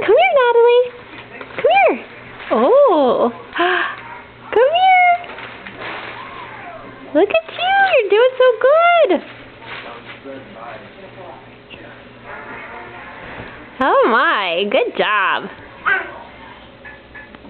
Come here, Natalie. Come here. Oh. Come here. Look at you. You're doing so good. Oh my. Good job.